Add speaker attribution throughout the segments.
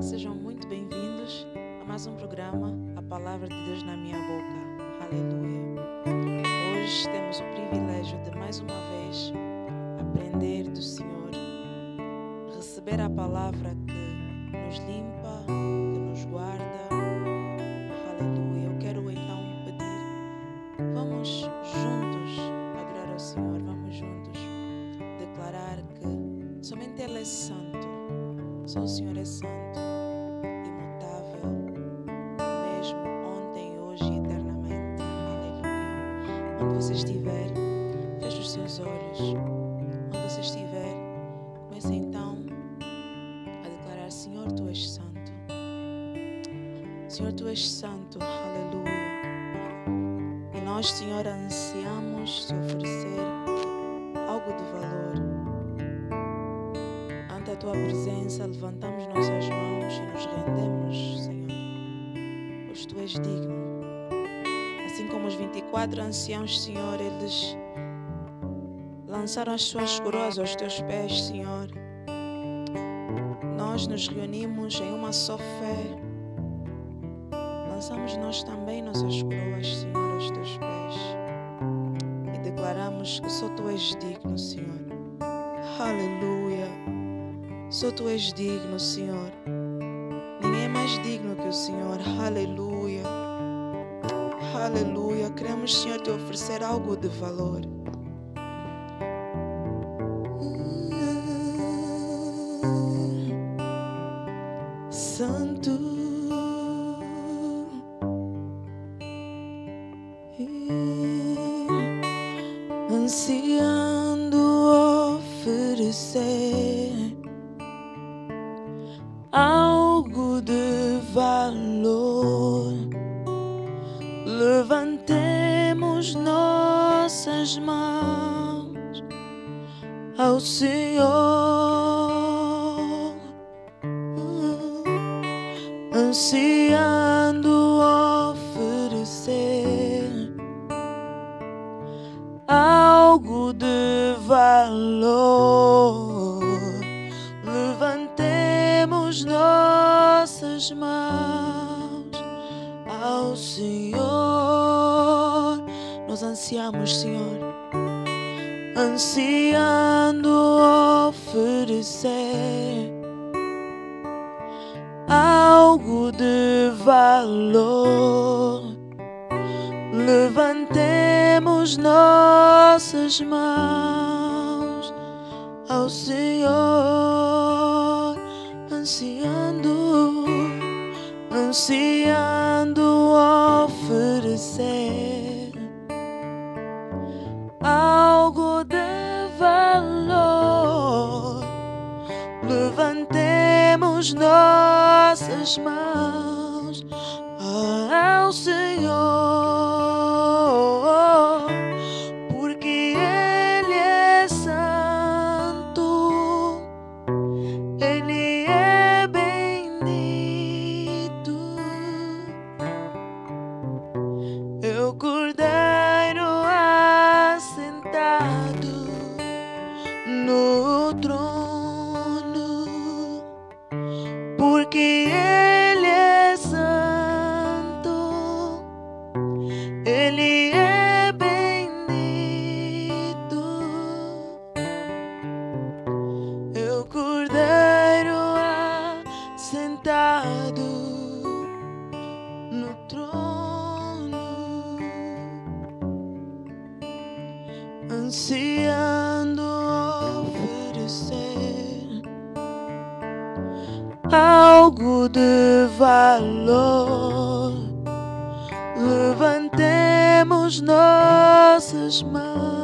Speaker 1: sejam muito bem-vindos a mais um programa A Palavra de Deus na Minha Boca. Aleluia. Hoje temos o privilégio de mais uma vez aprender do Senhor, receber a palavra que nos limpa, que nos guarda. Senhor, tu és santo. Aleluia. E nós, Senhor, ansiamos te oferecer algo de valor ante a tua presença, levantamos nossas mãos e nos rendemos, Senhor, pois tu és digno. Assim como os 24 anciãos, Senhor, eles lançaram as suas coroas aos teus pés, Senhor. Nós nos reunimos em uma só fé. Lançamos nós também nossas coroas, Senhor, aos teus pés. E declaramos que só tu és digno, Senhor. Aleluia. Só tu és digno, Senhor. Ninguém é mais digno que o Senhor. Aleluia. Aleluia. Queremos, Senhor, te oferecer algo de valor. Oferecer algo de valor. Levantemos nossas mãos ao Senhor, ansiando, ansiando oferecer Levantemos nossas mãos ao Senhor, algo de valor. Levantemos nossas mãos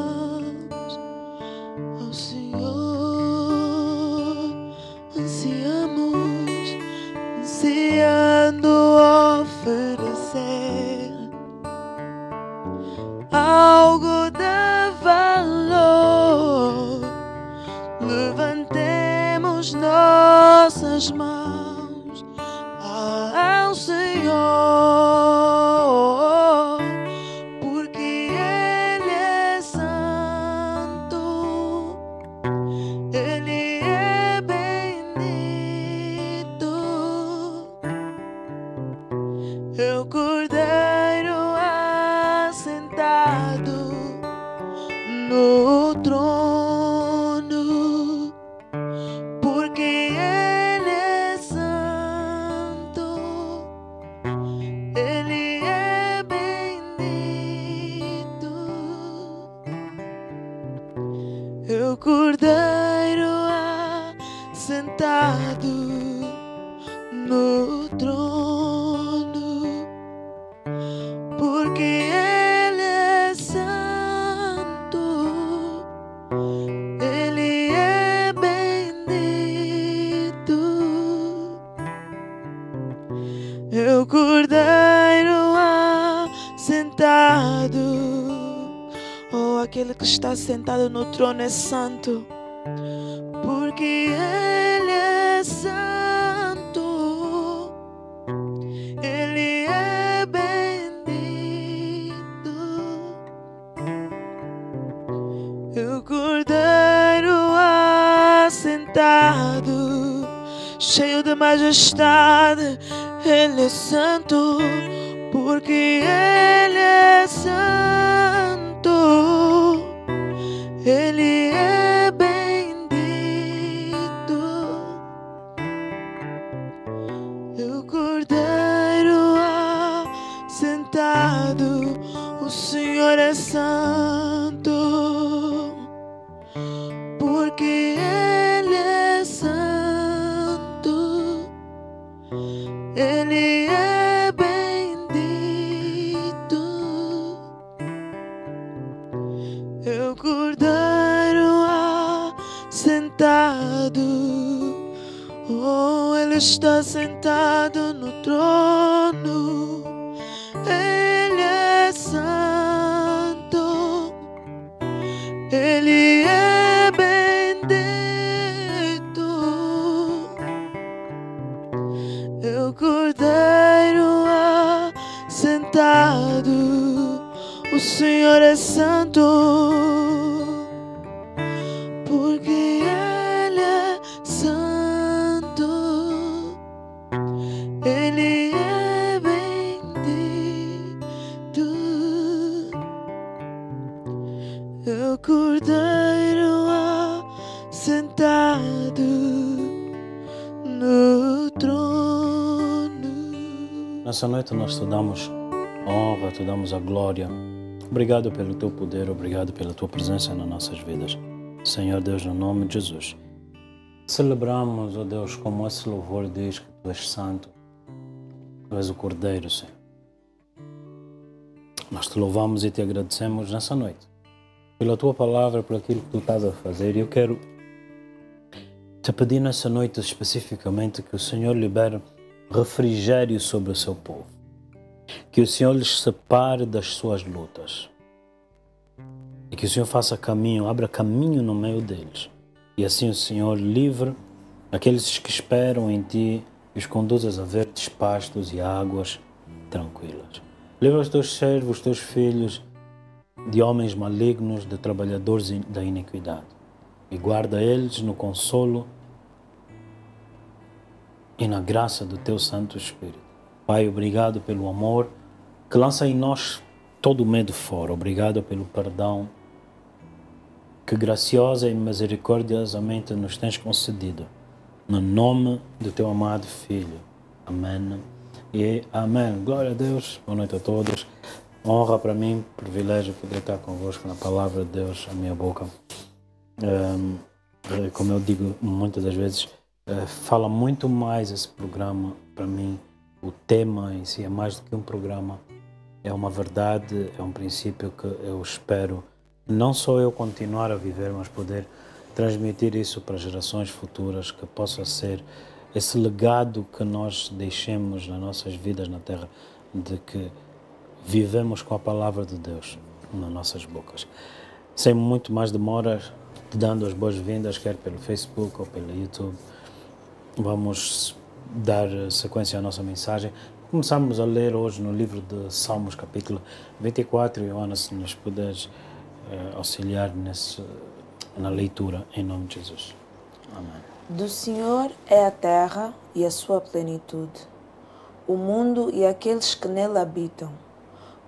Speaker 1: que está sentado no trono é santo, porque Ele é santo. Ele é bendito. O cordeiro assentado, cheio de majestade,
Speaker 2: Nessa noite nós te damos a honra, te damos a glória. Obrigado pelo teu poder, obrigado pela tua presença nas nossas vidas. Senhor Deus, no nome de Jesus. Celebramos, ó Deus, como esse louvor diz que tu és santo. Tu és o Cordeiro, Senhor. Nós te louvamos e te agradecemos nessa noite pela tua palavra, por aquilo que tu estás a fazer. E eu quero te pedir nessa noite especificamente que o Senhor libere refrigério sobre o seu povo. Que o Senhor lhes separe das suas lutas. E que o Senhor faça caminho, abra caminho no meio deles. E assim o Senhor livre aqueles que esperam em Ti e os conduzas a verdes pastos e águas tranquilas. Livra os teus servos, os teus filhos de homens malignos, de trabalhadores da iniquidade. E guarda eles no consolo e na graça do Teu Santo Espírito. Pai, obrigado pelo amor que lança em nós todo o medo fora. Obrigado pelo perdão que graciosa e misericordiosamente nos tens concedido. No nome do Teu amado Filho. Amém. E amém. Glória a Deus. Boa noite a todos. Honra para mim, privilégio poder estar convosco na palavra de Deus, a minha boca. Um, como eu digo muitas das vezes, uh, fala muito mais esse programa para mim. O tema em si é mais do que um programa, é uma verdade, é um princípio que eu espero não só eu continuar a viver, mas poder transmitir isso para gerações futuras, que possa ser esse legado que nós deixemos nas nossas vidas na Terra, de que vivemos com a palavra de Deus nas nossas bocas. Sem muito mais demora, te dando as boas-vindas, quer pelo Facebook ou pelo YouTube. Vamos dar sequência à nossa mensagem. Começamos a ler hoje no livro de Salmos, capítulo 24. E Ana, se nos puderes uh, auxiliar nesse, na leitura, em nome de Jesus. Amém.
Speaker 1: Do Senhor é a terra e a sua plenitude, o mundo e aqueles que nele habitam,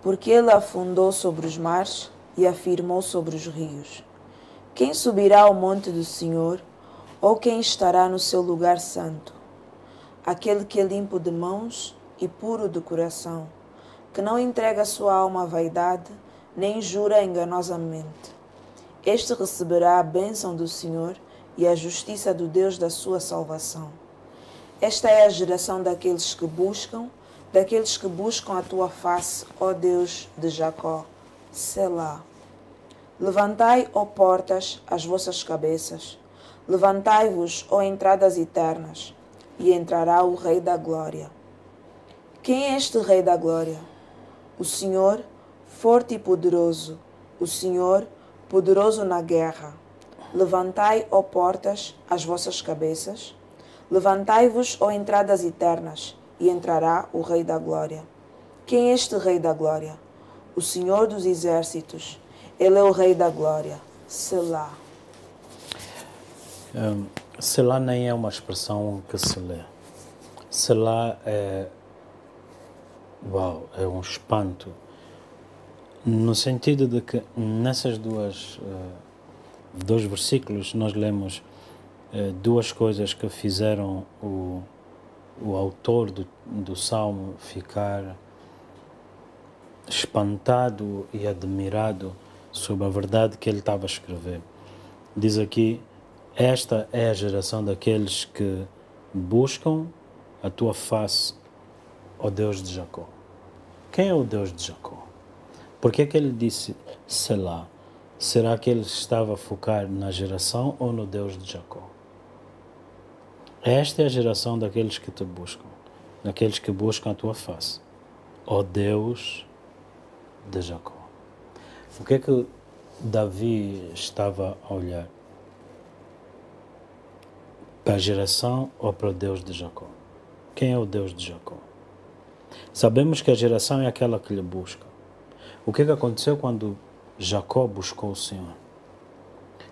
Speaker 1: porque ele afundou sobre os mares e afirmou sobre os rios. Quem subirá ao monte do Senhor, ou quem estará no seu lugar santo? Aquele que é limpo de mãos e puro de coração, que não entrega sua alma à vaidade, nem jura enganosamente. Este receberá a bênção do Senhor e a justiça do Deus da sua salvação. Esta é a geração daqueles que buscam, daqueles que buscam a tua face, ó Deus de Jacó. Selá. Levantai, ó portas, as vossas cabeças. Levantai-vos, ó entradas eternas, e entrará o Rei da Glória. Quem é este Rei da Glória? O Senhor, forte e poderoso, o Senhor, poderoso na guerra. Levantai, ó portas, as vossas cabeças Levantai-vos, ó entradas eternas, e entrará o Rei da Glória. Quem é este Rei da Glória? O Senhor dos Exércitos. Ele é o Rei da Glória. Selá.
Speaker 2: Um, Selá nem é uma expressão que se lê. Selá é. Uau, é um espanto. No sentido de que nessas duas. Uh, dois versículos nós lemos eh, duas coisas que fizeram o, o autor do, do salmo ficar espantado e admirado sobre a verdade que ele estava a escrever. Diz aqui: Esta é a geração daqueles que buscam a tua face, ó Deus de Jacó. Quem é o Deus de Jacó? Por que, é que ele disse Selá? Será que ele estava a focar na geração ou no Deus de Jacó? Esta é a geração daqueles que te buscam, daqueles que buscam a tua face. Ó Deus de Jacó. O que é que Davi estava a olhar? Para a geração ou para o Deus de Jacó? Quem é o Deus de Jacó? Sabemos que a geração é aquela que lhe busca. O que é que aconteceu quando Jacó buscou o Senhor?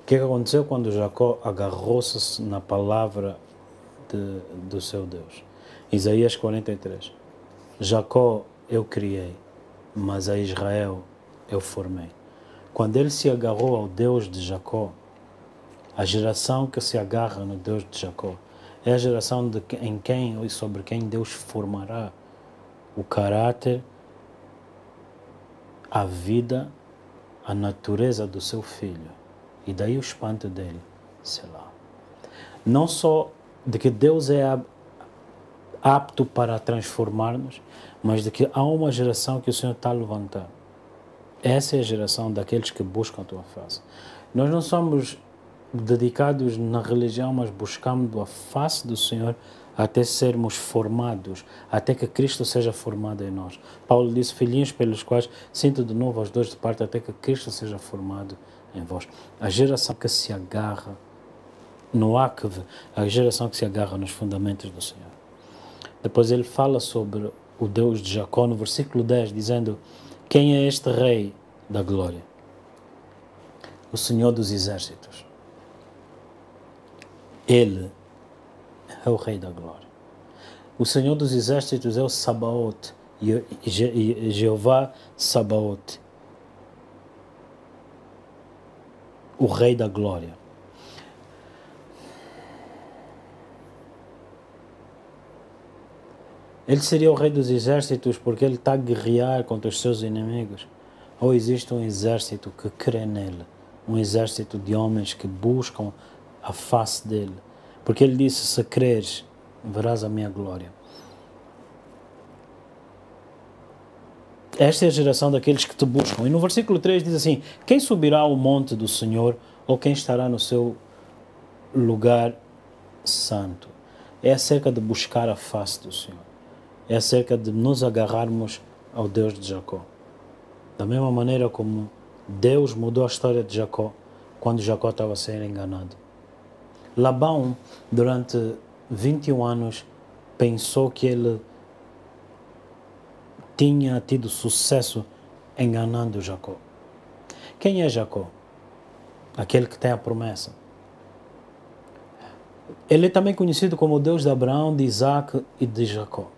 Speaker 2: O que é que aconteceu quando Jacó agarrou-se na palavra de, do seu Deus. Isaías 43. Jacó eu criei, mas a Israel eu formei. Quando ele se agarrou ao Deus de Jacó, a geração que se agarra no Deus de Jacó é a geração de, em quem e sobre quem Deus formará o caráter, a vida, a natureza do seu filho. E daí o espanto dele, sei lá. Não só de que Deus é apto para transformar-nos, mas de que há uma geração que o Senhor está a levantar. Essa é a geração daqueles que buscam a tua face. Nós não somos dedicados na religião, mas buscamos a face do Senhor até sermos formados, até que Cristo seja formado em nós. Paulo disse: Filhinhos pelos quais sinto de novo as dores de parte, até que Cristo seja formado em vós. A geração que se agarra no Akv, a geração que se agarra nos fundamentos do Senhor. Depois ele fala sobre o Deus de Jacó no versículo 10, dizendo: Quem é este Rei da glória? O Senhor dos exércitos. Ele é o Rei da glória. O Senhor dos exércitos é o Sabaoth, Jeová Sabaoth, o Rei da glória. Ele seria o rei dos exércitos porque ele está a guerrear contra os seus inimigos. Ou existe um exército que crê nele, um exército de homens que buscam a face dele. Porque ele disse: Se creres, verás a minha glória. Esta é a geração daqueles que te buscam. E no versículo 3 diz assim: Quem subirá ao monte do Senhor, ou quem estará no seu lugar santo? É acerca de buscar a face do Senhor é acerca de nos agarrarmos ao Deus de Jacó. Da mesma maneira como Deus mudou a história de Jacó quando Jacó estava ser enganado. Labão, durante 21 anos, pensou que ele tinha tido sucesso enganando Jacó. Quem é Jacó? Aquele que tem a promessa. Ele é também conhecido como o Deus de Abraão, de Isaac e de Jacó.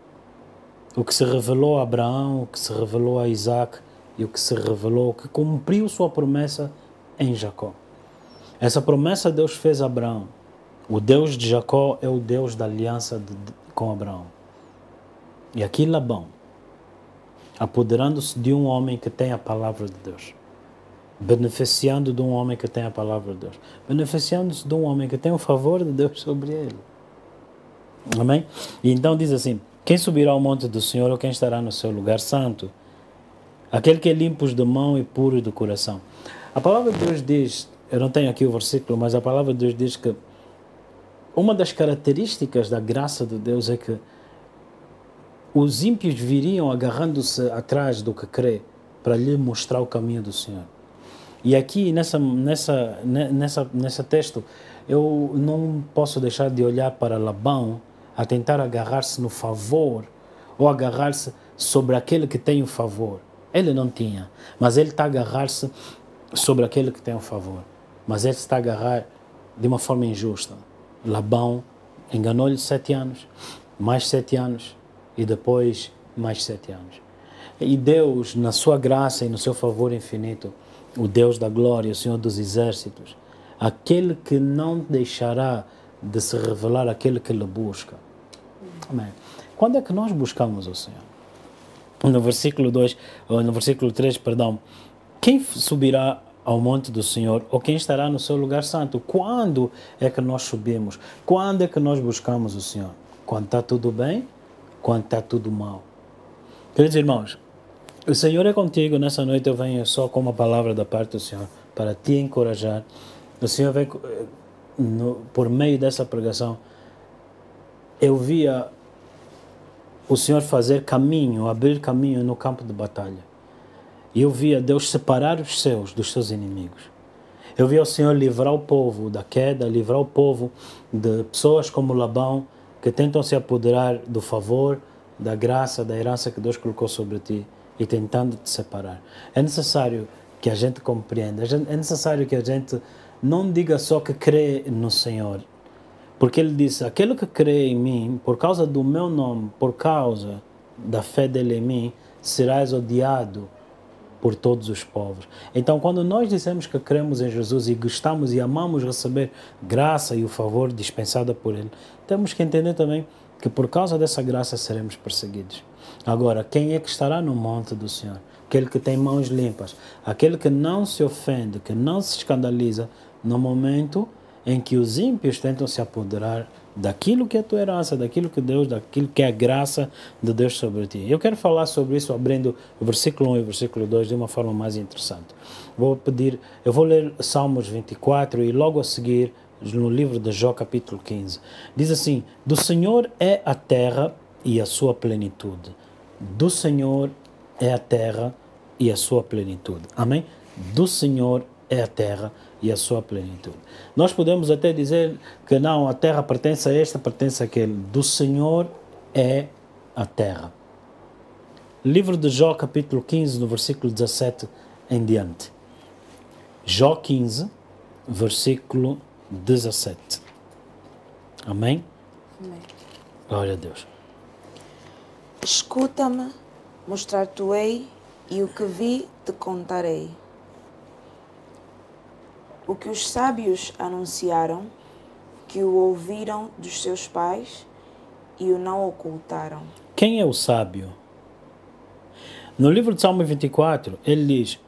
Speaker 2: O que se revelou a Abraão, o que se revelou a Isaac e o que se revelou, que cumpriu sua promessa em Jacó. Essa promessa Deus fez a Abraão. O Deus de Jacó é o Deus da aliança de, com Abraão. E aqui Labão, apoderando-se de um homem que tem a palavra de Deus, beneficiando de um homem que tem a palavra de Deus, beneficiando-se de um homem que tem o favor de Deus sobre ele. Amém? E então diz assim: Quem subirá ao monte do Senhor ou quem estará no seu lugar santo? Aquele que é limpo de mão e puro de coração. A palavra de Deus diz, eu não tenho aqui o versículo, mas a palavra de Deus diz que uma das características da graça de Deus é que os ímpios viriam agarrando-se atrás do que crê para lhe mostrar o caminho do Senhor. E aqui nessa nessa nessa nessa texto eu não posso deixar de olhar para Labão a tentar agarrar-se no favor ou agarrar-se sobre aquele que tem o favor. Ele não tinha, mas ele está a agarrar-se sobre aquele que tem o favor. Mas ele está a agarrar de uma forma injusta. Labão enganou-lhe sete anos, mais sete anos e depois mais sete anos. E Deus, na sua graça e no seu favor infinito, o Deus da glória, o Senhor dos exércitos, aquele que não deixará de se revelar aquele que lhe busca. Amém. Quando é que nós buscamos o Senhor? No versículo 2, ou no versículo 3, perdão, quem subirá ao monte do Senhor ou quem estará no seu lugar santo? Quando é que nós subimos? Quando é que nós buscamos o Senhor? Quando está tudo bem? Quando está tudo mal? Queridos irmãos, o Senhor é contigo. Nessa noite eu venho só com uma palavra da parte do Senhor para te encorajar. O Senhor vem, no, por meio dessa pregação, eu via o Senhor fazer caminho, abrir caminho no campo de batalha. E eu via Deus separar os seus dos seus inimigos. Eu via o Senhor livrar o povo da queda, livrar o povo de pessoas como Labão, que tentam se apoderar do favor, da graça, da herança que Deus colocou sobre ti e tentando te separar. É necessário que a gente compreenda, é necessário que a gente não diga só que crê no Senhor, porque ele disse: aquele que crê em mim, por causa do meu nome, por causa da fé dele em mim, serás odiado por todos os povos. Então, quando nós dizemos que cremos em Jesus e gostamos e amamos receber graça e o favor dispensado por Ele, temos que entender também que por causa dessa graça seremos perseguidos. Agora, quem é que estará no monte do Senhor? Aquele que tem mãos limpas, aquele que não se ofende, que não se escandaliza no momento em que os ímpios tentam se apoderar daquilo que é a tua herança, daquilo que Deus, daquilo que é a graça de Deus sobre ti. Eu quero falar sobre isso abrindo o versículo 1 e o versículo 2 de uma forma mais interessante. Vou pedir, eu vou ler Salmos 24 e logo a seguir no livro de Jó capítulo 15. Diz assim: "Do Senhor é a terra e a sua plenitude. Do Senhor é a terra e a sua plenitude." Amém? Do Senhor é a terra e a sua plenitude. Nós podemos até dizer que não, a terra pertence a esta, pertence àquele. Do Senhor é a terra. Livro de Jó, capítulo 15, no versículo 17 em diante. Jó 15, versículo 17. Amém?
Speaker 1: Amém.
Speaker 2: Glória a Deus.
Speaker 1: Escuta-me, mostrar-te-ei, e o que vi te contarei o que os sábios anunciaram, que o ouviram dos seus pais e o não ocultaram.
Speaker 2: Quem é o sábio? No livro de Salmo 24, ele diz: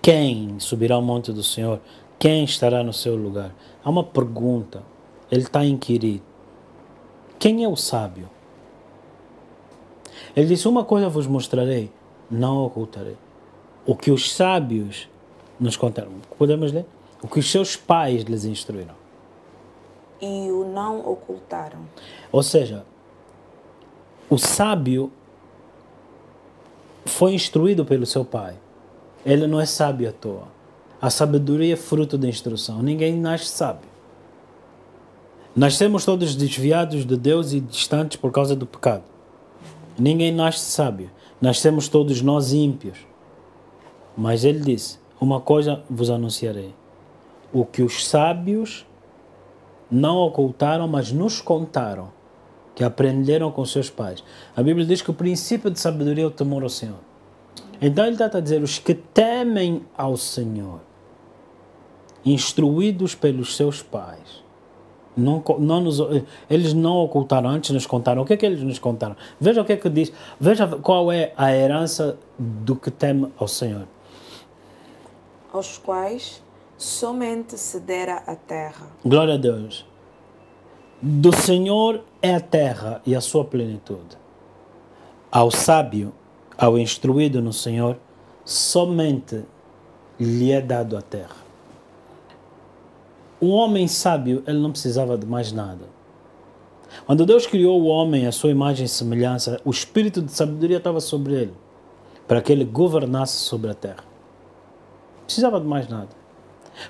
Speaker 2: Quem subirá ao monte do Senhor? Quem estará no seu lugar? Há uma pergunta. Ele está a inquirir: Quem é o sábio? Ele disse: Uma coisa vos mostrarei, não ocultarei. O que os sábios nos contaram. Podemos ler? O que os seus pais lhes instruíram.
Speaker 1: E o não ocultaram.
Speaker 2: Ou seja, o sábio foi instruído pelo seu pai. Ele não é sábio à toa. A sabedoria é fruto da instrução. Ninguém nasce sábio. Nascemos todos desviados de Deus e distantes por causa do pecado. Ninguém nasce sábio. Nascemos todos nós ímpios. Mas ele disse: Uma coisa vos anunciarei o que os sábios não ocultaram, mas nos contaram. que aprenderam com seus pais. A Bíblia diz que o princípio de sabedoria é o temor ao Senhor. Então ele está a dizer: os que temem ao Senhor, instruídos pelos seus pais, não, não nos, eles não ocultaram, antes nos contaram. O que é que eles nos contaram? Veja o que é que diz. Veja qual é a herança do que teme ao Senhor.
Speaker 1: Aos quais somente se dera a terra.
Speaker 2: Glória a Deus. Do Senhor é a terra e a sua plenitude. Ao sábio, ao instruído no Senhor, somente lhe é dado a terra. O homem sábio, ele não precisava de mais nada. Quando Deus criou o homem à sua imagem e semelhança, o espírito de sabedoria estava sobre ele, para que ele governasse sobre a terra. Precisava de mais nada.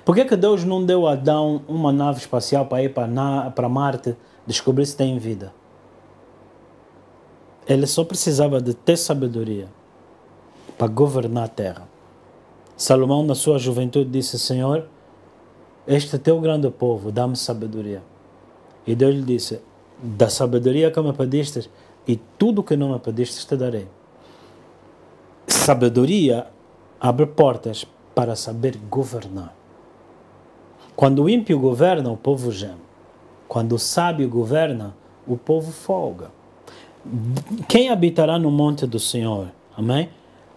Speaker 2: Por que, que Deus não deu a Adão uma nave espacial para ir para, Marte descobrir se tem vida? Ele só precisava de ter sabedoria para governar a terra. Salomão, na sua juventude, disse: Senhor, este teu grande povo, dá-me sabedoria. E Deus lhe disse: Da sabedoria que me pediste, e tudo que não me pediste te darei. Sabedoria abre portas para saber governar. Quando o ímpio governa, o povo geme. Quando o sábio governa, o povo folga. Quem habitará no monte do Senhor? Amém?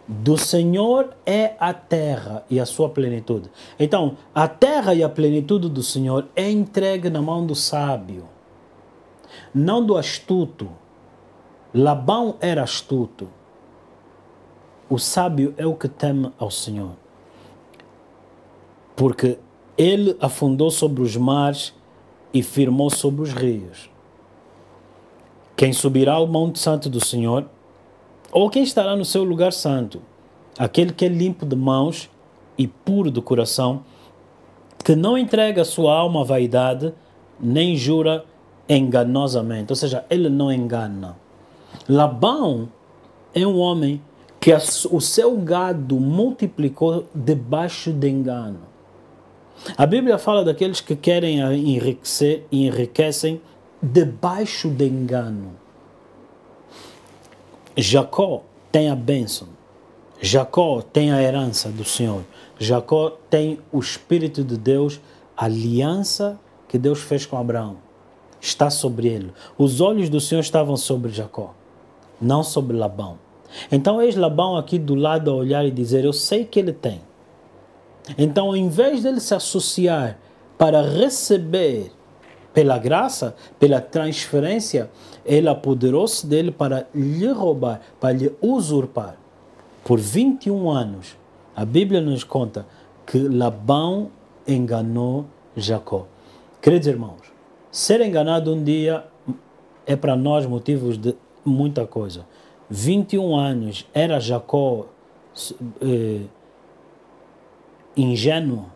Speaker 2: Do Senhor é a terra e a sua plenitude. Então, a terra e a plenitude do Senhor é entregue na mão do sábio, não do astuto. Labão era astuto. O sábio é o que teme ao Senhor. Porque ele afundou sobre os mares e firmou sobre os rios. Quem subirá ao monte santo do Senhor, ou quem estará no seu lugar santo, aquele que é limpo de mãos e puro de coração, que não entrega sua alma à vaidade, nem jura enganosamente, ou seja, ele não engana. Labão é um homem que o seu gado multiplicou debaixo de engano. A Bíblia fala daqueles que querem enriquecer e enriquecem debaixo de engano. Jacó tem a bênção. Jacó tem a herança do Senhor. Jacó tem o Espírito de Deus, a aliança que Deus fez com Abraão. Está sobre ele. Os olhos do Senhor estavam sobre Jacó, não sobre Labão. Então, eis Labão aqui do lado a olhar e dizer: Eu sei que ele tem. Então, em vez dele se associar para receber pela graça, pela transferência, ele apoderou-se dele para lhe roubar, para lhe usurpar. Por 21 anos, a Bíblia nos conta que Labão enganou Jacó. Queridos irmãos, ser enganado um dia é para nós motivos de muita coisa. 21 anos era Jacó eh, ingênuo,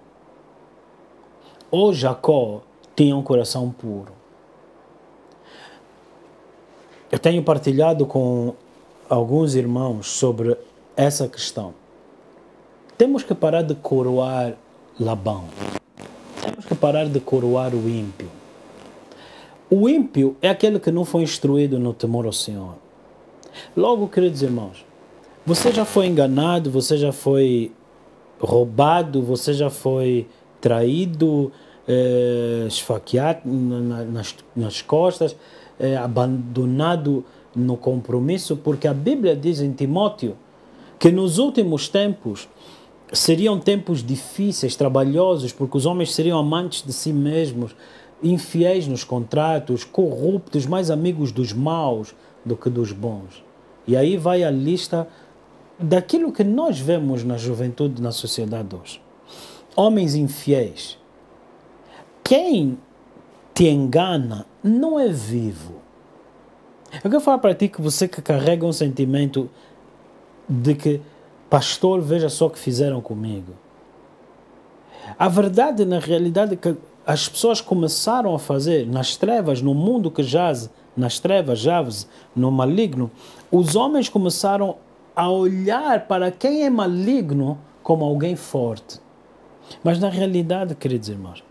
Speaker 2: ou Jacó tinha um coração puro. Eu tenho partilhado com alguns irmãos sobre essa questão. Temos que parar de coroar Labão. Temos que parar de coroar o ímpio. O ímpio é aquele que não foi instruído no temor ao Senhor. Logo, queridos irmãos, você já foi enganado, você já foi roubado, você já foi traído, é, esfaqueado na, nas, nas costas, é, abandonado no compromisso, porque a Bíblia diz em Timóteo que nos últimos tempos seriam tempos difíceis, trabalhosos, porque os homens seriam amantes de si mesmos, infiéis nos contratos, corruptos, mais amigos dos maus do que dos bons. E aí vai a lista daquilo que nós vemos na juventude, na sociedade hoje. Homens infiéis. Quem te engana não é vivo. Eu quero falar para ti que você que carrega um sentimento de que, pastor, veja só o que fizeram comigo. A verdade, na realidade, é que as pessoas começaram a fazer nas trevas, no mundo que jaz, nas trevas, jaz, no maligno, os homens começaram a olhar para quem é maligno como alguém forte. Mas na realidade, queridos irmãos,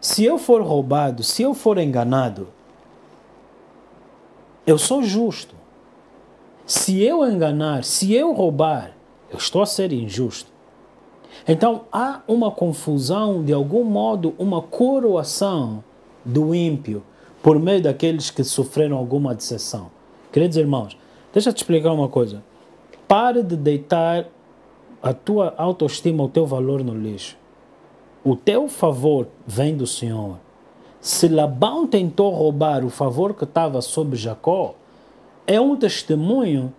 Speaker 2: se eu for roubado, se eu for enganado, eu sou justo. Se eu enganar, se eu roubar, eu estou a ser injusto. Então há uma confusão, de algum modo, uma coroação do ímpio por meio daqueles que sofreram alguma decepção. Queridos irmãos, deixa eu te explicar uma coisa. Pare de deitar a tua autoestima, o teu valor no lixo. O teu favor vem do Senhor. Se Labão tentou roubar o favor que estava sobre Jacó, é um testemunho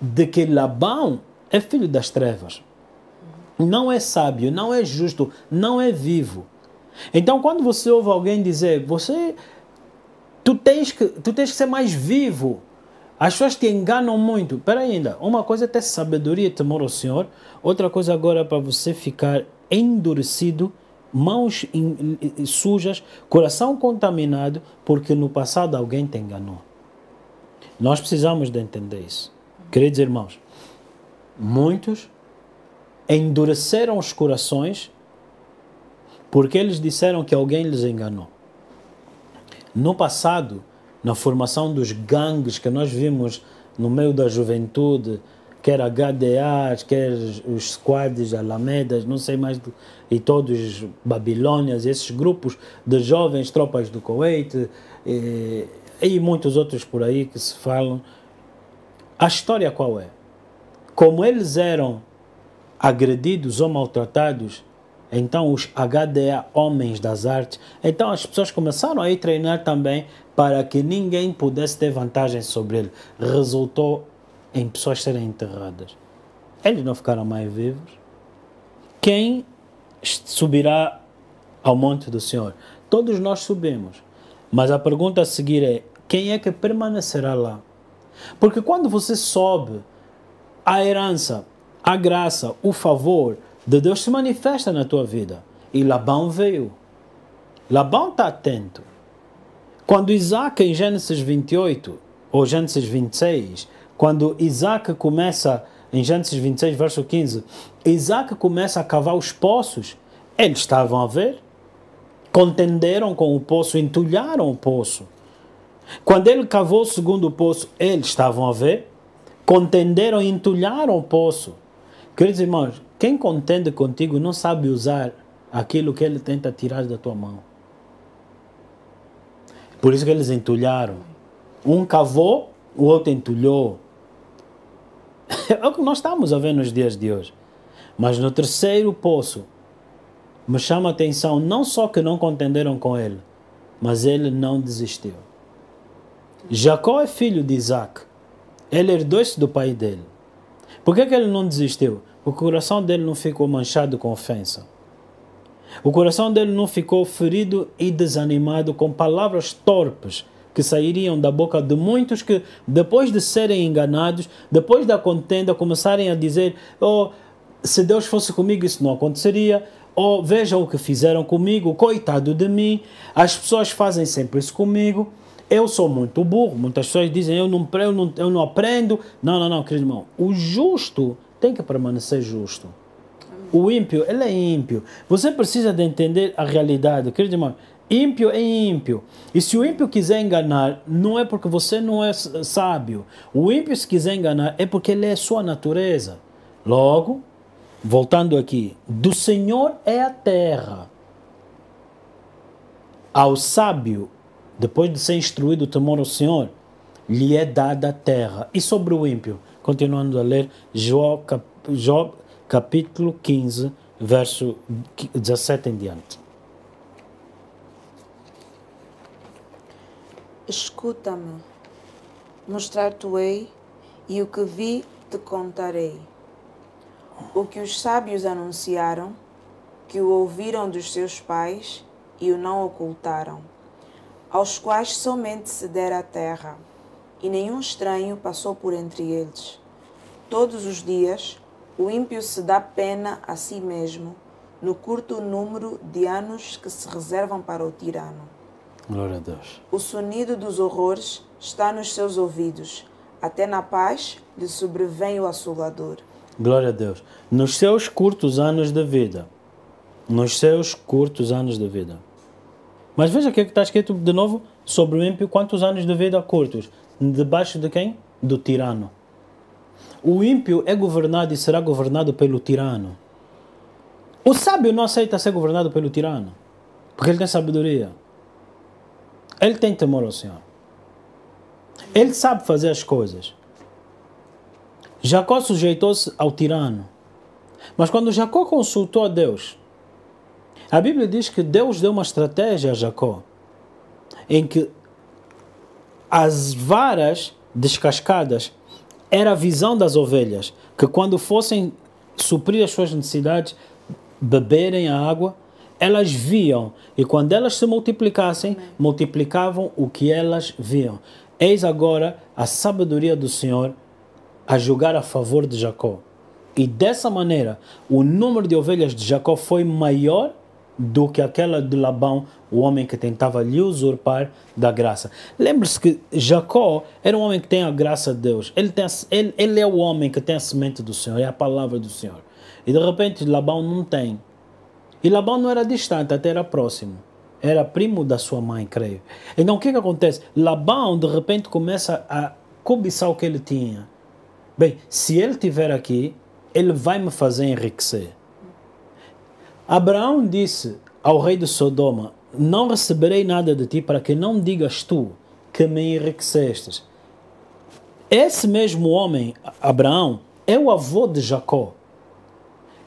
Speaker 2: de que Labão é filho das trevas. Não é sábio, não é justo, não é vivo. Então, quando você ouve alguém dizer, você, tu tens que, tu tens que ser mais vivo, as pessoas te enganam muito. Espera ainda, uma coisa é ter sabedoria e temor ao Senhor, outra coisa agora é para você ficar endurecido, mãos sujas, coração contaminado, porque no passado alguém te enganou. Nós precisamos de entender isso. Queridos irmãos, muitos endureceram os corações porque eles disseram que alguém lhes enganou. No passado, na formação dos gangues que nós vimos no meio da juventude, quer HDAs, quer os squads, Alamedas, não sei mais, e todos Babilônias, esses grupos de jovens tropas do Kuwait e, e muitos outros por aí que se falam. A história qual é? Como eles eram agredidos ou maltratados, então os HDA, homens das artes, então as pessoas começaram a ir treinar também para que ninguém pudesse ter vantagem sobre ele. Resultou em pessoas serem enterradas. Eles não ficaram mais vivos. Quem subirá ao monte do Senhor? Todos nós subimos. Mas a pergunta a seguir é: quem é que permanecerá lá? Porque quando você sobe, a herança, a graça, o favor de Deus se manifesta na tua vida. E Labão veio. Labão está atento. Quando Isaac, em Gênesis 28, ou Gênesis 26, quando Isaac começa, em Gênesis 26, verso 15, Isaac começa a cavar os poços, eles estavam a ver, contenderam com o poço, entulharam o poço. Quando ele cavou o segundo poço, eles estavam a ver, contenderam e entulharam o poço. Queridos irmãos, quem contende contigo não sabe usar aquilo que ele tenta tirar da tua mão. Por isso que eles entulharam. Um cavou, o outro entulhou. É o que nós estamos a ver nos dias de hoje. Mas no terceiro poço, me chama a atenção não só que não contenderam com ele, mas ele não desistiu. Jacó é filho de Isaac. Ele herdou-se do pai dele. Por que, que ele não desistiu? O coração dele não ficou manchado com ofensa. O coração dele não ficou ferido e desanimado com palavras torpes que sairiam da boca de muitos que, depois de serem enganados, depois da contenda, começarem a dizer: Oh, se Deus fosse comigo, isso não aconteceria. Oh, vejam o que fizeram comigo, coitado de mim. As pessoas fazem sempre isso comigo. Eu sou muito burro. Muitas pessoas dizem: Eu não, eu não, eu não aprendo. Não, não, não, querido irmão. O justo tem que permanecer justo. O ímpio, ele é ímpio. Você precisa de entender a realidade. Querido irmão, ímpio é ímpio. E se o ímpio quiser enganar, não é porque você não é sábio. O ímpio, se quiser enganar, é porque ele é sua natureza. Logo, voltando aqui, do Senhor é a terra. Ao sábio, depois de ser instruído o temor ao Senhor, lhe é dada a terra. E sobre o ímpio? Continuando a ler, Job, Job capítulo 15, verso 17 em diante.
Speaker 1: Escuta-me, mostrar-te-ei, e o que vi te contarei. O que os sábios anunciaram, que o ouviram dos seus pais e o não ocultaram, aos quais somente se dera a terra, e nenhum estranho passou por entre eles. Todos os dias o ímpio se dá pena a si mesmo no curto número de anos que se reservam para o tirano.
Speaker 2: Glória a Deus.
Speaker 1: O sonido dos horrores está nos seus ouvidos, até na paz lhe sobrevém o assolador.
Speaker 2: Glória a Deus. Nos seus curtos anos de vida. Nos seus curtos anos de vida. Mas veja o que está escrito de novo sobre o ímpio: quantos anos de vida curtos? debaixo de quem? Do tirano. O ímpio é governado e será governado pelo tirano. O sábio não aceita ser governado pelo tirano, porque ele tem sabedoria. Ele tem temor ao Senhor. Ele sabe fazer as coisas. Jacó sujeitou-se ao tirano. Mas quando Jacó consultou a Deus, a Bíblia diz que Deus deu uma estratégia a Jacó, em que as varas descascadas era a visão das ovelhas, que quando fossem suprir as suas necessidades, beberem a água, elas viam, e quando elas se multiplicassem, multiplicavam o que elas viam. Eis agora a sabedoria do Senhor a julgar a favor de Jacó. E dessa maneira, o número de ovelhas de Jacó foi maior do que aquela de Labão, o homem que tentava lhe usurpar da graça. Lembre-se que Jacó era um homem que tem a graça de Deus. Ele, tem, ele, ele é o homem que tem a semente do Senhor, é a palavra do Senhor. E de repente Labão não tem. E Labão não era distante, até era próximo. Era primo da sua mãe, creio. Então o que, que acontece? Labão de repente começa a cobiçar o que ele tinha. Bem, se ele estiver aqui, ele vai me fazer enriquecer. Abraão disse ao rei de Sodoma: Não receberei nada de ti para que não digas tu que me enriquecestes. Esse mesmo homem, Abraão, é o avô de Jacó.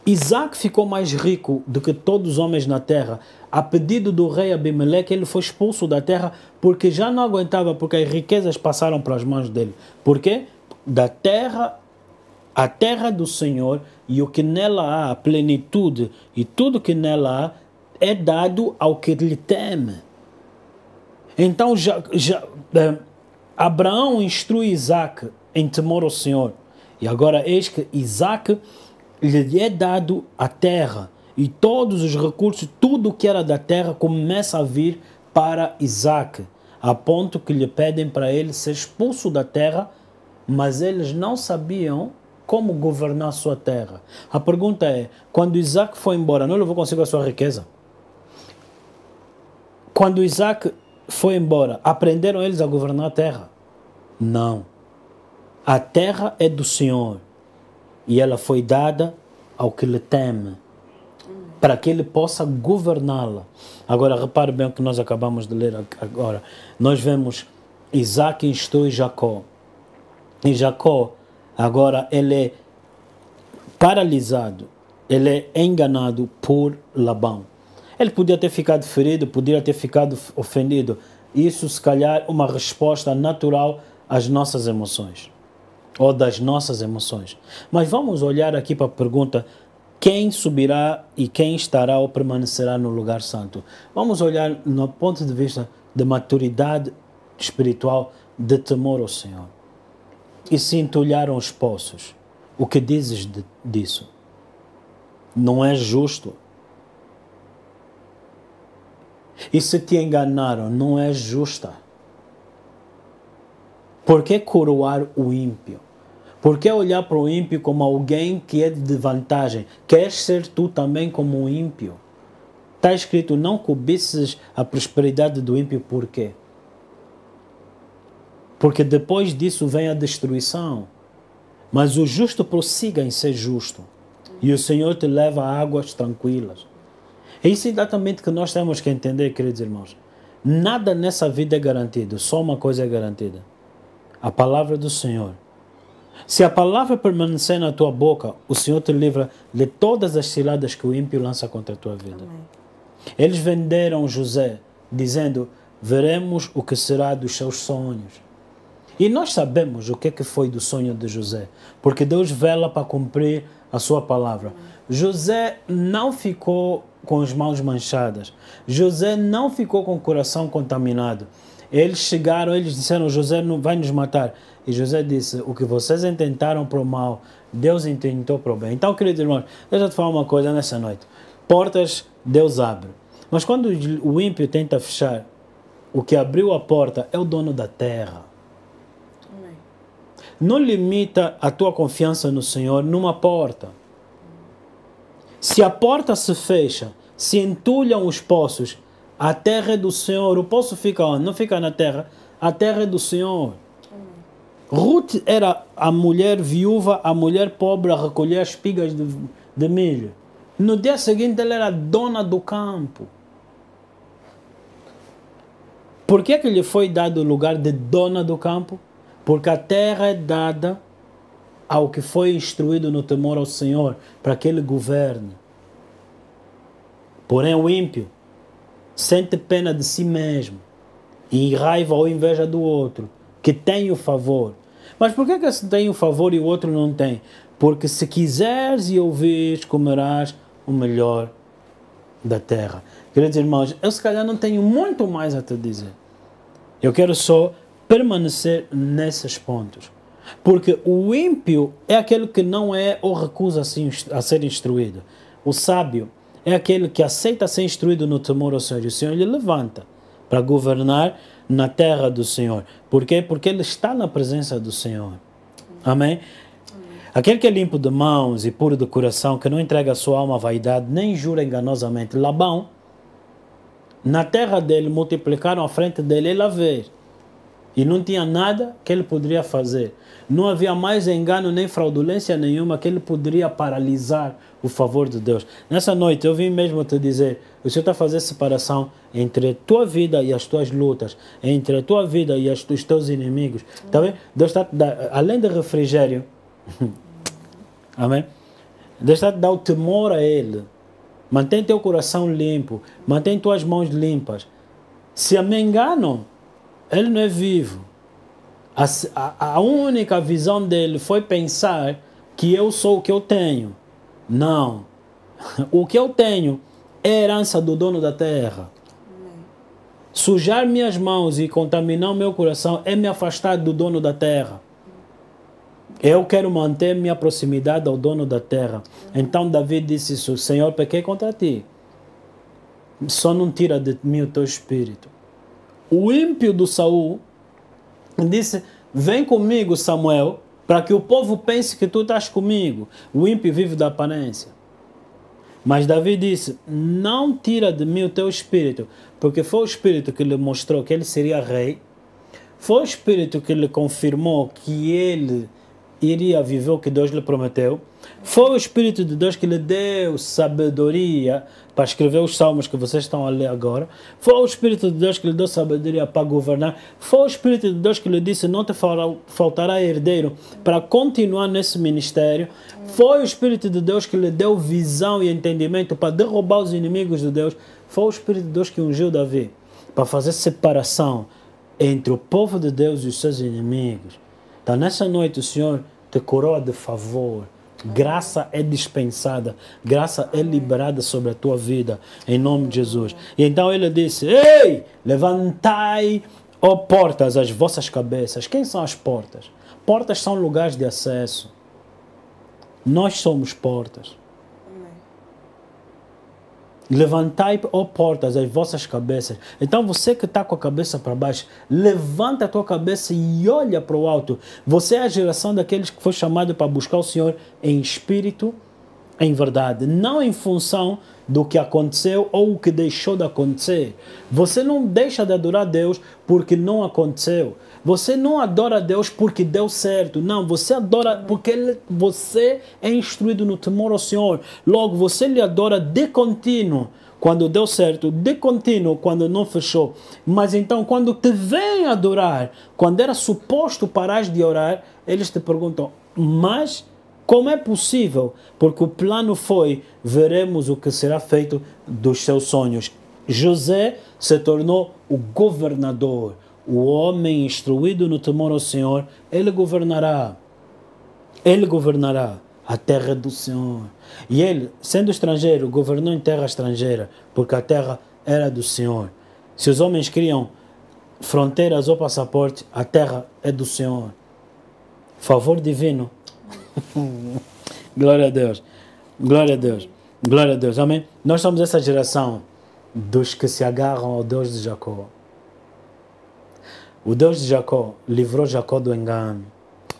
Speaker 2: Isaac ficou mais rico do que todos os homens na terra. A pedido do rei Abimeleque, ele foi expulso da terra porque já não aguentava, porque as riquezas passaram para as mãos dele. Por quê? Da terra, a terra do Senhor e o que nela há, a plenitude e tudo que nela há, é dado ao que lhe teme. Então, já, já, eh, Abraão instrui Isaac em temor ao Senhor. E agora eis que Isaac lhe é dado a terra e todos os recursos, tudo que era da terra começa a vir para Isaac, a ponto que lhe pedem para ele ser expulso da terra, mas eles não sabiam como governar sua terra. A pergunta é: quando Isaac foi embora, não levou consigo a sua riqueza? Quando Isaac foi embora, aprenderam eles a governar a terra? Não. A terra é do Senhor e ela foi dada ao que lhe teme, para que ele possa governá-la. Agora, repare bem o que nós acabamos de ler agora. Nós vemos Isaac instrui Jacó. E Jacó, agora, ele é paralisado, ele é enganado por Labão. Ele podia ter ficado ferido, podia ter ficado ofendido. Isso, se calhar, uma resposta natural às nossas emoções ou das nossas emoções. Mas vamos olhar aqui para a pergunta: quem subirá e quem estará ou permanecerá no lugar santo? Vamos olhar no ponto de vista de maturidade espiritual, de temor ao Senhor. E se entulharam os poços, o que dizes de, disso? Não é justo. E se te enganaram, não é justa. Por que coroar o ímpio? Por que olhar para o ímpio como alguém que é de vantagem? Queres ser tu também como um ímpio? Está escrito: não cobices a prosperidade do ímpio, por quê? Porque depois disso vem a destruição. Mas o justo prossiga em ser justo. E o Senhor te leva a águas tranquilas. É isso exatamente que nós temos que entender, queridos irmãos. Nada nessa vida é garantido, só uma coisa é garantida: a palavra do Senhor. Se a palavra permanecer na tua boca, o Senhor te livra de todas as ciladas que o ímpio lança contra a tua vida. Amém. Eles venderam José, dizendo: Veremos o que será dos seus sonhos. E nós sabemos o que, é que foi do sonho de José, porque Deus vela para cumprir a sua palavra. José não ficou com as mãos manchadas. José não ficou com o coração contaminado. Eles chegaram, eles disseram: José não vai nos matar. E José disse: O que vocês intentaram para o mal, Deus intentou para o bem. Então, queridos irmãos, deixa eu te falar uma coisa nessa noite: portas, Deus abre. Mas quando o ímpio tenta fechar, o que abriu a porta é o dono da terra. Não limita a tua confiança no Senhor numa porta. Se a porta se fecha, se entulham os poços, a terra é do Senhor. O poço fica onde? Não fica na terra. A terra é do Senhor. Ruth era a mulher viúva, a mulher pobre a recolher as espigas de, de milho. No dia seguinte, ela era dona do campo. Por que, que lhe foi dado o lugar de dona do campo? Porque a terra é dada ao que foi instruído no temor ao Senhor, para que ele governe. Porém, o ímpio sente pena de si mesmo e raiva ou inveja do outro, que tem o favor. Mas por que, esse tem o favor e o outro não tem? Porque se quiseres e ouvires, comerás o melhor da terra. Queridos irmãos, eu se calhar não tenho muito mais a te dizer. Eu quero só permanecer nesses pontos. Porque o ímpio é aquele que não é ou recusa a ser instruído. O sábio é aquele que aceita ser instruído no temor ao Senhor. E o Senhor lhe levanta para governar na terra do Senhor. Por quê? Porque ele está na presença do Senhor. Amém? Aquele que é limpo de mãos e puro de coração, que não entrega a sua alma à vaidade, nem jura enganosamente. Labão, na terra dele, multiplicaram à frente dele ele a ver. E não tinha nada que ele poderia fazer. Não havia mais engano nem fraudulência nenhuma que ele poderia paralisar o favor de Deus. Nessa noite eu vim mesmo te dizer: o Senhor está fazer separação entre a tua vida e as tuas lutas, entre a tua vida e os teus inimigos. Tá bem? Deus está além de refrigério, amém? Deus está a dar o temor a Ele. Mantém teu coração limpo, mantém tuas mãos limpas. Se me engano, Ele não é vivo. A, a, a única visão dele foi pensar que eu sou o que eu tenho. Não. O que eu tenho é herança do dono da terra. Sujar minhas mãos e contaminar o meu coração é me afastar do dono da terra. Eu quero manter minha proximidade ao dono da terra. Então Davi disse isso: Senhor, pequei contra ti. Só não tira de mim o teu espírito. O ímpio do Saul disse: Vem comigo, Samuel, para que o povo pense que tu estás comigo. O ímpio vive da aparência. Mas Davi disse: Não tira de mim o teu espírito, porque foi o espírito que lhe mostrou que ele seria rei, foi o espírito que lhe confirmou que ele iria viver o que Deus lhe prometeu. Foi o Espírito de Deus que lhe deu sabedoria para escrever os salmos que vocês estão a ler agora. Foi o Espírito de Deus que lhe deu sabedoria para governar. Foi o Espírito de Deus que lhe disse: Não te faltará herdeiro para continuar nesse ministério. Foi o Espírito de Deus que lhe deu visão e entendimento para derrubar os inimigos de Deus. Foi o Espírito de Deus que ungiu Davi para fazer separação entre o povo de Deus e os seus inimigos. Então, nessa noite, o Senhor te coroa de favor. Graça é dispensada, graça é liberada sobre a tua vida, em nome de Jesus. E então ele disse: Ei, levantai, ó portas, as vossas cabeças. Quem são as portas? Portas são lugares de acesso. Nós somos portas. Levantai, ó portas, as vossas cabeças. Então você que está com a cabeça para baixo, levanta a tua cabeça e olha para o alto. Você é a geração daqueles que foi chamado para buscar o Senhor em espírito, em verdade, não em função do que aconteceu ou o que deixou de acontecer. Você não deixa de adorar Deus porque não aconteceu. Você não adora Deus porque deu certo. Não, você adora porque ele, você é instruído no temor ao Senhor. Logo, você lhe adora de contínuo quando deu certo, de contínuo quando não fechou. Mas então, quando te vem adorar, quando era suposto parar de orar, eles te perguntam: Mas como é possível? Porque o plano foi: veremos o que será feito dos seus sonhos. José se tornou o governador o homem instruído no temor ao Senhor, ele governará. Ele governará a terra do Senhor. E ele, sendo estrangeiro, governou em terra estrangeira, porque a terra era do Senhor. Se os homens criam fronteiras ou passaporte, a terra é do Senhor. Favor divino. Glória a Deus. Glória a Deus. Glória a Deus. Amém. Nós somos essa geração dos que se agarram ao Deus de Jacó. O Deus de Jacó livrou Jacó do engano.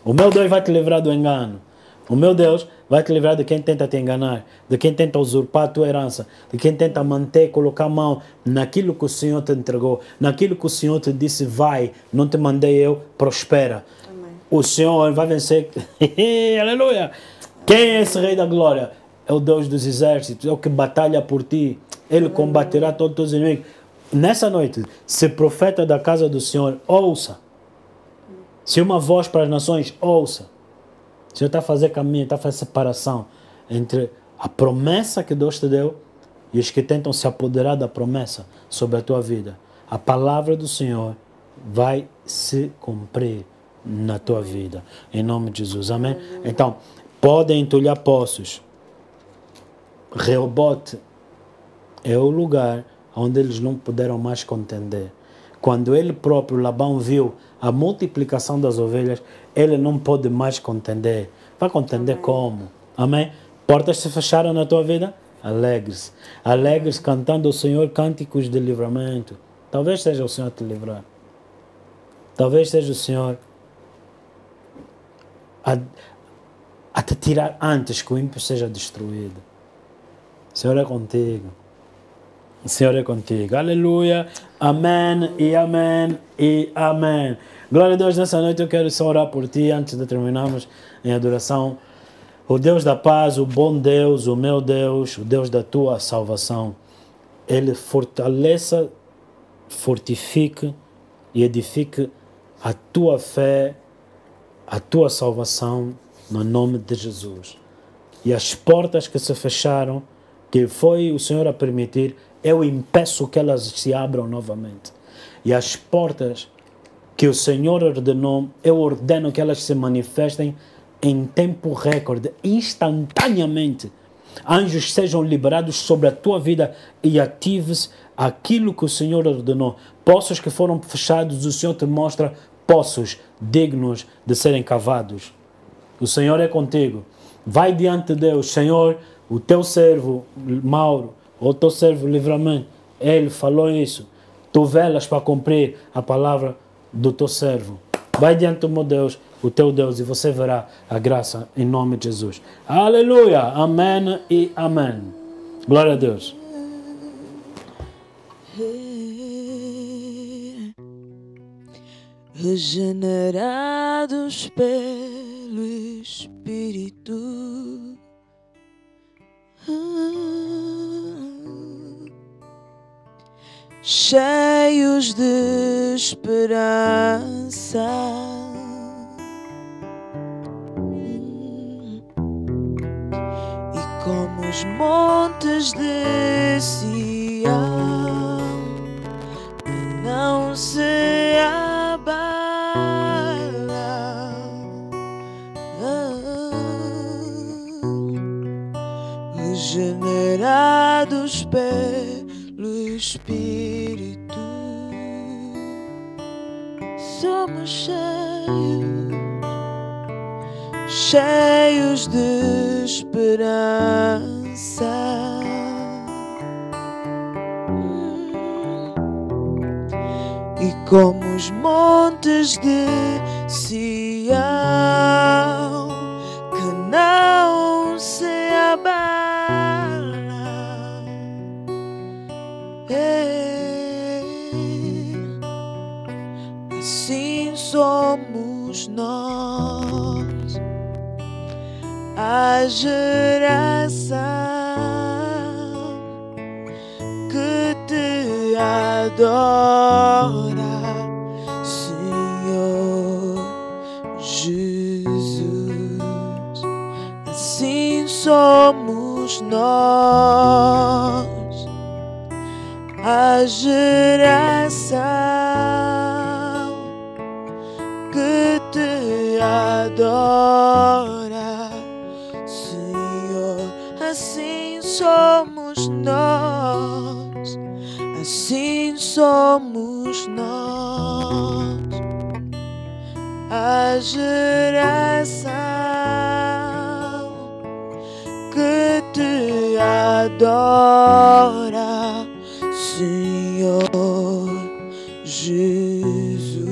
Speaker 2: O meu Deus vai te livrar do engano. O meu Deus vai te livrar de quem tenta te enganar, de quem tenta usurpar a tua herança, de quem tenta manter, colocar a mão naquilo que o Senhor te entregou, naquilo que o Senhor te disse, vai, não te mandei eu, prospera. Amém. o Senhor vai vencer. Aleluia! Quem é esse Rei da Glória? É o Deus dos exércitos, é o que batalha por ti. Ele combaterá todos os inimigos. Nessa noite, se profeta da casa do Senhor, ouça. Se uma voz para as nações, ouça. O Senhor está a fazer caminho, está a fazer separação entre a promessa que Deus te deu e os que tentam se apoderar da promessa sobre a tua vida. A palavra do Senhor vai se cumprir na tua vida. Em nome de Jesus. Amém? Então, podem entulhar poços. Reobote é o lugar onde eles não puderam mais contender. Quando ele próprio, Labão, viu a multiplicação das ovelhas, ele não pôde mais contender. Vai contender Amém. como? Amém? Portas se fecharam na tua vida? Alegres. Alegres cantando ao Senhor cânticos de livramento. Talvez seja o Senhor a te livrar. Talvez seja o Senhor a, a te tirar antes que o ímpio seja destruído. O Senhor é contigo. O Senhor é contigo. Aleluia. Amém e amém e amém. Glória a Deus, nessa noite eu quero só orar por ti antes de terminarmos em adoração. O Deus da paz, o bom Deus, o meu Deus, o Deus da tua salvação, Ele fortaleça, fortifique e edifique a tua fé, a tua salvação, no nome de Jesus. E as portas que se fecharam, que foi o Senhor a permitir, eu impeço que elas se abram novamente. E as portas que o Senhor ordenou, eu ordeno que elas se manifestem em tempo recorde, instantaneamente. Anjos sejam liberados sobre a tua vida e atives aquilo que o Senhor ordenou. Poços que foram fechados, o Senhor te mostra poços dignos de serem cavados. O Senhor é contigo. Vai diante de Deus, Senhor, o teu servo Mauro, o teu servo Livramento, ele falou isso. Tu velas para cumprir a palavra do teu servo. Vai diante do meu Deus o teu Deus e você verá a graça em nome de Jesus. Aleluia! Amém e amém. Glória a Deus.
Speaker 1: Regenerados pelo Espírito. Cheios de esperança. Como os montes de Sião não se abalam, regenerados pelo Espírito, somos cheios cheios de esperança. E como os montes de Sião que não nós, a geração que te adora. somos nós, assim somos nós, a geração adora, Senhor Jesus.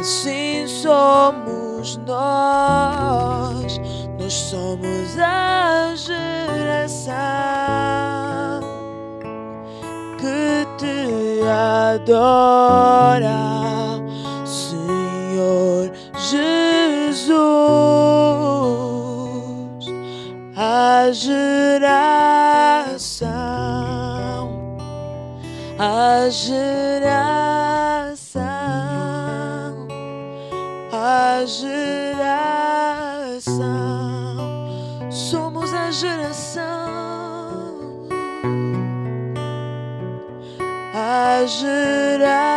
Speaker 1: Assim somos nós, nós somos a geração que te adora, Senhor Jesus. a just a geração, a geração, somos a geração, a geração,